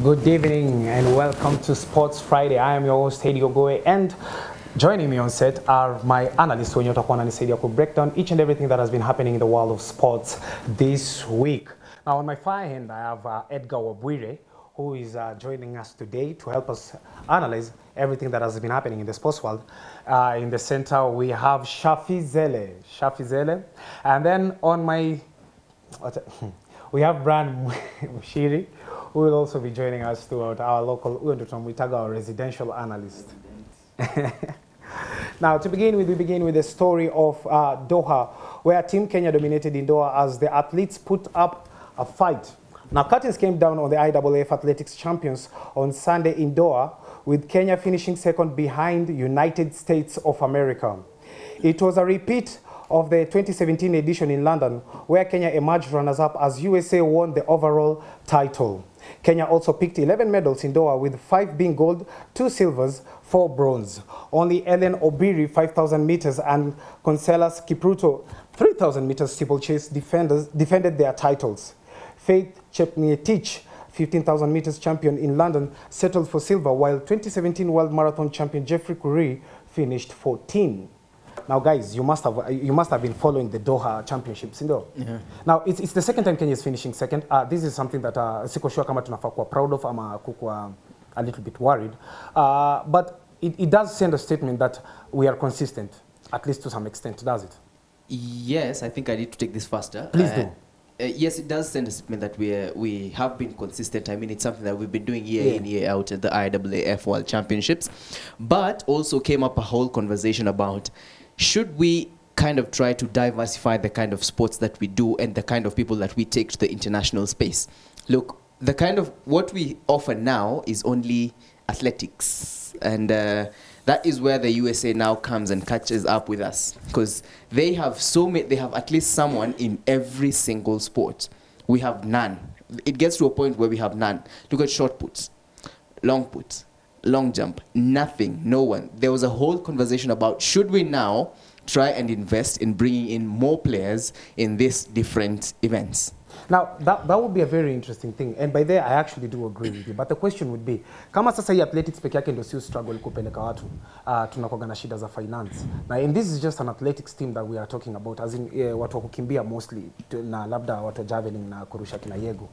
Good evening and welcome to Sports Friday. I am your host Hedi Ogoe and joining me on set are my analysts wenye watakuwa wananisaidia ku break down each and everything that has been happening in the world of sports this week. Now on my far hand I have uh, Edgar Wabwire who is uh, joining us today to help us analyze everything that has been happening in the sports world. Uh, in the center we have Shafi Zele, Shafi Zele, and then on my we have Brian Mushiri, who will also be joining us throughout our local Uendutamwitaga, our residential analyst. now, to begin with, we begin with the story of uh, Doha, where Team Kenya dominated in Doha as the athletes put up a fight. Now, curtains came down on the IAAF Athletics champions on Sunday in Doha, with Kenya finishing second behind United States of America. It was a repeat of the 2017 edition in London, where Kenya emerged runners-up as USA won the overall title. Kenya also picked 11 medals in Doha, with five being gold, two silvers, four bronze. Only Ellen Obiri, 5,000 meters, and Conselas Kipruto, 3,000 meters steeplechase defenders, defended their titles. Faith Chepngetich, 15,000 meters champion in London, settled for silver, while 2017 World Marathon champion Jeffrey Curie finished 14. Now, guys, you must have you must have been following the Doha Championships, ndio? Now, it's, it's the second time Kenya is finishing second. Uh, this is something that uh, siko sure kama tunafaa kuwa proud of ama kukuwa a little bit worried. Uh, but it, it does send a statement that we are consistent, at least to some extent, does it? Yes, I think I need to take this faster. Please Uh, do. uh, yes, it does send a statement that we uh, we have been consistent. I mean, it's something that we've been doing year Yeah. in year out at the IAAF World Championships, but also came up a whole conversation about should we kind of try to diversify the kind of sports that we do and the kind of people that we take to the international space. Look, the kind of what we offer now is only athletics and. Uh, that is where the USA now comes and catches up with us because they have so many, they have at least someone in every single sport. We have none. It gets to a point where we have none. Look at short puts, long puts, long jump, nothing, no one. There was a whole conversation about should we now try and invest in bringing in more players in these different events. Now, that, that would be a very interesting thing. And by there, I actually do agree with you. But the question would be, kama sasa hii athletics peke yake ndio sio struggle kupeleka watu, uh, tunakuwaga na shida za finance. Na and this is just an athletics team that we are talking about, as in uh, watu wa kukimbia mostly, na labda watu wa javelin na kurusha kina yego.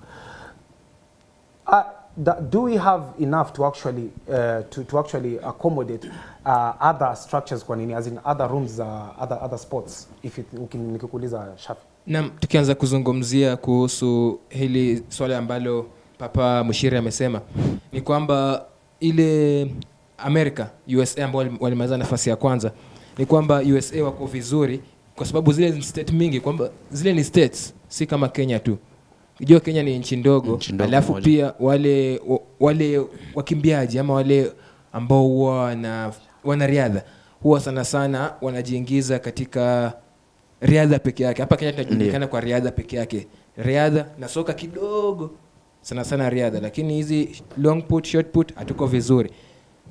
Uh, da, do we have enough to actually uh, to, to actually accommodate uh, other structures kwa nini as in other rooms uh, other other sports if nikikuuliza Shafi Naam, tukianza kuzungumzia kuhusu hili swala ambalo Papa Mushiri amesema ni kwamba ile Amerika USA ambao walimaliza nafasi ya kwanza ni kwamba USA wako vizuri kwa sababu zile state mingi kwamba zile ni states si kama Kenya tu. Unajua Kenya ni nchi ndogo, alafu pia wale wale wakimbiaji ama wale ambao huwa wana wanariadha huwa sana sana wanajiingiza katika riadha peke yake. Hapa kenya tunajulikana kwa riadha peke yake. Riadha na soka kidogo sana sana riadha. Lakini hizi long put short put hatuko vizuri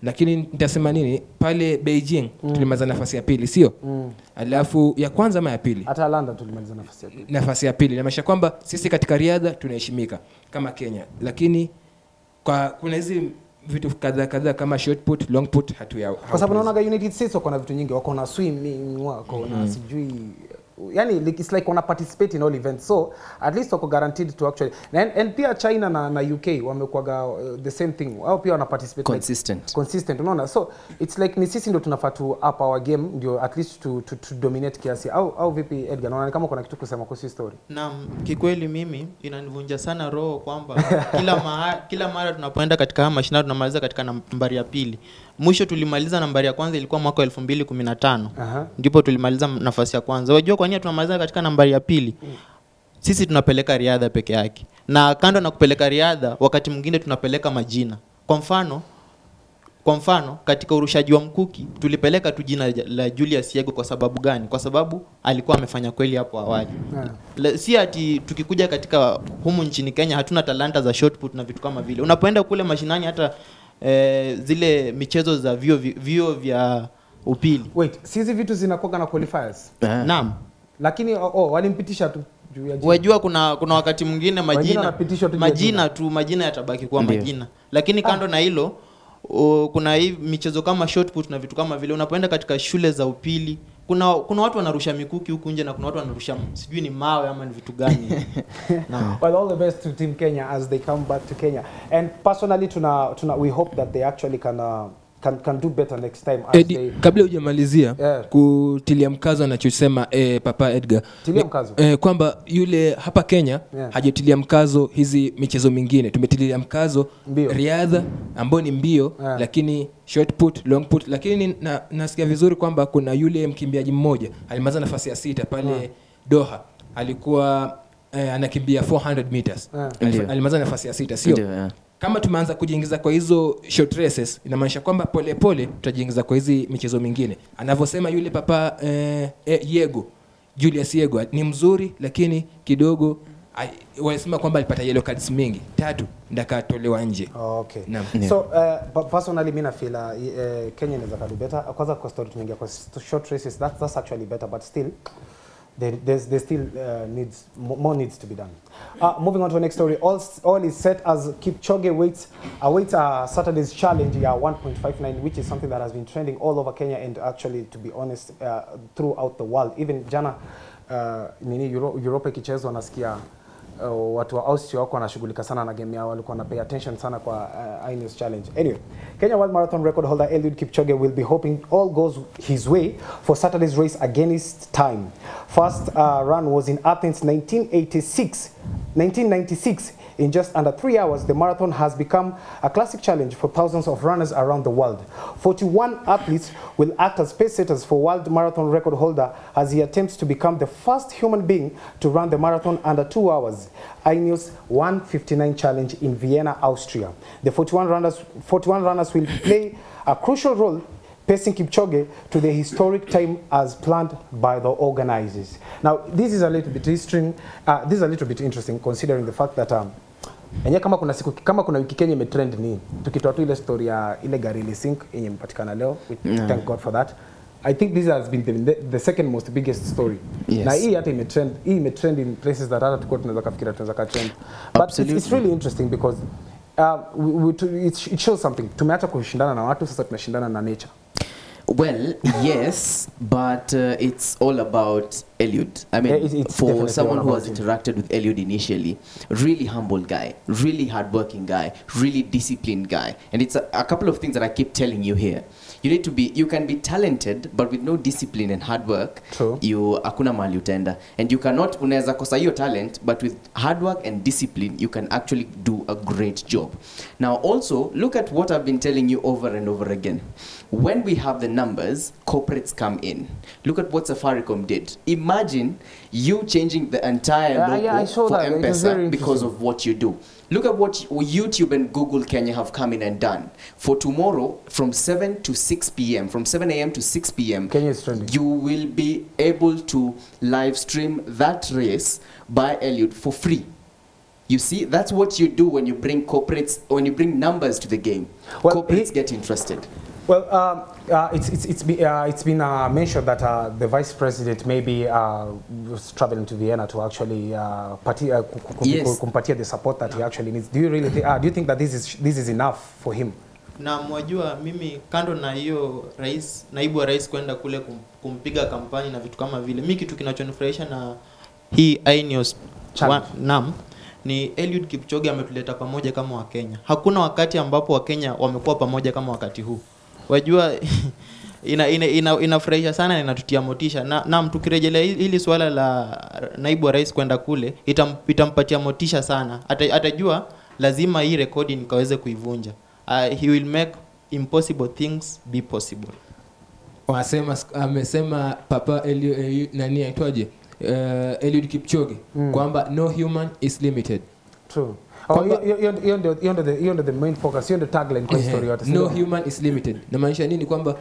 lakini nitasema nini pale beijing mm. tulimaliza nafasi ya pili sio mm. alafu ya kwanza ama ya pili hata London tulimaliza nafasi ya pili. nafasi ya pili inamaanisha kwamba sisi katika riadha tunaheshimika kama kenya lakini kwa kuna hizi vitu kadhaa kadhaa kama short put long put hatu ya kwa sababu naonaga United States wako na vitu nyingi, wako na swimming, wako mm. na sijui yani like, it's like wana participate in all events. So at least wako guaranteed to actually and, and pia China na, na UK wamekuaga uh, the same thing. Wao pia wana participate consistent like, Consistent. unaona? So it's like ni sisi ndio tunafaa tu up our game ndio at least to, to, to dominate kiasi. Au, au vipi Edgar? Unaona kama kuna kitu kusema kuhusu story. Naam, kikweli mimi inanivunja sana roho kwamba kila mara, kila mara tunapoenda katika mashindano tunamaliza katika nambari ya pili. Mwisho tulimaliza nambari ya kwanza ilikuwa mwaka wa 2015. tano Ndipo tulimaliza nafasi ya kwanza. Wajua kwa nini tunamaliza katika nambari ya pili? Sisi tunapeleka riadha peke yake. Na kando na kupeleka riadha, wakati mwingine tunapeleka majina. Kwa mfano, kwa mfano katika urushaji wa mkuki tulipeleka tu jina la Julius Yego kwa sababu gani? Kwa sababu alikuwa amefanya kweli hapo awali. Yeah. Si ati tukikuja katika humu nchini Kenya hatuna talanta za shot put na vitu kama vile. Unapoenda kule mashinani hata eh, zile michezo za vio, vi- vio vya upili. wait si hizi vitu zinakuwaga na qualifiers Naam. lakini oh, oh, walimpitisha tu juu ya jina. wajua kuna kuna wakati mwingine majina tu majina tu majina yatabaki kuwa Ndiyo. majina lakini kando na hilo o, kuna hii michezo kama shot put na vitu kama vile unapoenda katika shule za upili kuna kuna watu wanarusha mikuki huku nje na kuna watu wanarusha sijui ni mawe ama ni vitu gani Naam. Well, all the best to Team Kenya as they come back to Kenya. And personally, tuna, tuna, we hope that they actually can, uh, can, can do better next time. As Edi, they, kabla hujamalizia Yeah. kutilia mkazo anachosema eh, papa edgar Tilia mkazo. eh, kwamba yule hapa kenya Yeah. hajatilia mkazo hizi michezo mingine tumetilia mkazo Mbio. riadha ambayo ni mbio Yeah. lakini short put, long put lakini na, nasikia vizuri kwamba kuna yule mkimbiaji mmoja alimaliza nafasi ya sita pale Yeah. doha alikuwa eh, anakimbia 400 meters Yeah. Alimaliza nafasi ya sita sio yeah. kama tumeanza kujiingiza kwa hizo short races inamaanisha kwamba polepole tutajiingiza kwa hizi michezo mingine anavyosema yule papa eh, eh, yego julius yego ni mzuri lakini kidogo wanasema walisema kwamba alipata yellow cards mingi tatu ndakatolewa nje Oh, okay. Naam. Yeah. So uh, personally, mi nafeel uh, uh, Kenya inaweza kadu better. Kwanza kwa story tumeingia kwa short races, that's, that's actually better, but still there, there's, there still uh, needs more needs to be done. Uh, moving on to the next story, all, all is set as Kipchoge waits awaits uh, Saturday's challenge, yeah, 1.59, which is something that has been trending all over Kenya and actually, to be honest, uh, throughout the world. Even jana uh, nini Euro, Europa ikichezwa nasikia uh, watu wa Austria wako wanashughulika sana na game yao, walikuwa na pay attention sana kwa uh, Ineos challenge. Anyway, Kenya World Marathon record holder Eliud Kipchoge will be hoping all goes his way for Saturday's race against time. First uh, run was in Athens 1986, 1996. In just under three hours, the marathon has become a classic challenge for thousands of runners around the world. 41 athletes will act as pace setters for world marathon record holder as he attempts to become the first human being to run the marathon under two hours. Ineos 159 challenge in Vienna, Austria. The 41 runners, 41 runners will play a crucial role pacing Kipchoge to the historic time as planned by the organizers. Now, this is a little bit interesting. Uh, this is a little bit interesting considering the fact that um, enye kama kuna siku kama kuna wiki Kenya imetrend ni tukitoa tu ile story ya ile gari ile sink yenye imepatikana leo. We Yeah. Thank God for that. I think this has been the, the second most biggest story. Yes. Na hii hata imetrend, hii imetrend in places that hata tulikuwa tunaweza kufikiria tunaweza ka trend. But it's, it's really interesting because uh, we, we, to, it, it shows something. Tumeacha kushindana na watu sasa tunashindana na nature. Well, yes, but uh, it's all about Eliud. I mean, Yeah, for someone who has interacted with Eliud initially, really humble guy, really hardworking guy, really disciplined guy. And it's a, a couple of things that I keep telling you here. You need to be, you can be talented, but with no discipline and hard work, True. you hakuna mahali utaenda. And you cannot, unaweza kosa hiyo talent, but with hard work and discipline, you can actually do a great job. Now, also, look at what I've been telling you over and over again. When we have the numbers, corporates come in. Look at what Safaricom did. Imagine you changing the entire logo yeah, for that. It was very M-Pesa because of what you do. Look at what YouTube and Google Kenya have come in and done. For tomorrow, from 7 to 6 p.m., from 7 a.m. to 6 p.m., Kenya is trending. you will be able to live stream that race by Eliud for free. You see, that's what you do when you bring corporates, when you bring numbers to the game. Well, corporates get interested. Well, um, uh, it's, it's, it's, be, uh, it's been uh, mentioned that uh, the vice president maybe uh, was traveling to Vienna to actually uh, party, uh, ku- Yes. kumpatia the support that he actually needs. Do you really think, uh, do you think that this is, this is enough for him? na mwajua mimi kando na hiyo rais naibu wa rais kwenda kule kum, kumpiga kampani na vitu kama vile mi kitu kinachonifurahisha na hii Ineos nam ni Eliud Kipchoge ametuleta pamoja kama wakenya hakuna wakati ambapo wakenya wamekuwa pamoja kama wakati huu wajua ina, ina, ina, inafurahisha sana na inatutia motisha. Na nam tukirejelea hili hili suala la naibu wa rais kwenda kule itam, itampatia motisha sana. Ata, atajua lazima hii rekodi nikaweze kuivunja. Uh, he will make impossible things be possible. Wasema amesema papa Eli, Eli, nani aitwaje? Uh, Eliud Kipchoge Mm. kwamba no human is limited True. Oh, hiyo- hiyo ndio- the- main focus, hiyo ndio tagline kwa story yote. no human is limited namaanisha nini kwamba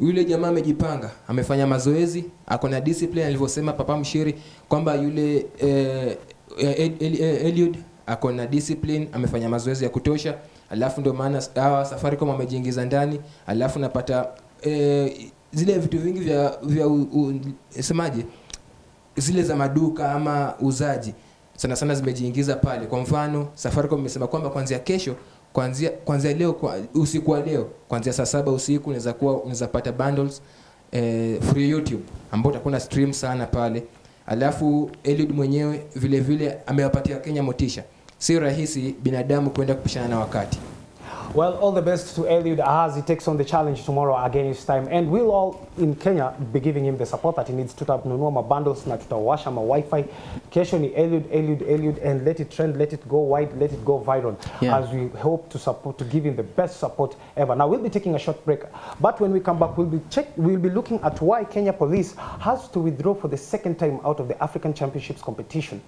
yule jamaa amejipanga amefanya mazoezi ako na discipline alivyosema papa mshiri kwamba yule eh, eh, eh, Eliud ako na discipline amefanya mazoezi ya kutosha alafu ndio maana hawa safaricom wamejiingiza ndani alafu napata eh, zile vitu vingi vya vya u- u- semaje zile za maduka ama uzaji sana sana zimejiingiza pale. Kwa mfano safaricom imesema kwamba kuanzia kesho kuanzia kuanzia leo kwa, usiku wa leo kuanzia saa saba usiku unaweza kuwa unaweza pata bundles eh, free youtube ambao utakuwa na stream sana pale. Alafu Eliud mwenyewe vile vile amewapatia Kenya motisha. Si rahisi binadamu kwenda kupishana na wakati Well, all the best to Eliud as he takes on the challenge tomorrow against time. And we'll all in Kenya be giving him the support that he needs. Tutanunua mabundles na tutawasha ma wifi. Kesho ni Eliud, Eliud, Eliud and let it trend, let it go wide, let it go viral. Yeah. As we hope to support, to give him the best support ever. Now we'll be taking a short break. But when we come back, we'll be check, we'll be looking at why Kenya police has to withdraw for the second time out of the African Championships competition.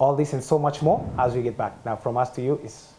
All this and so much more as we get back. Now from us to you is